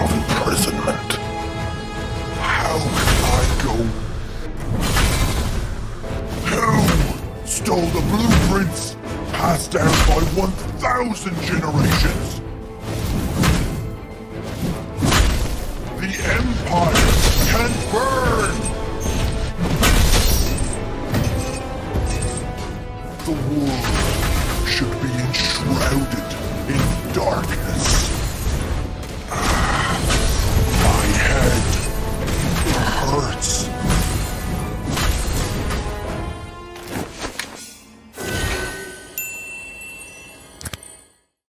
of imprisonment. How can I go? Who stole the blueprints passed down by 1,000 generations? The Empire can burn! The world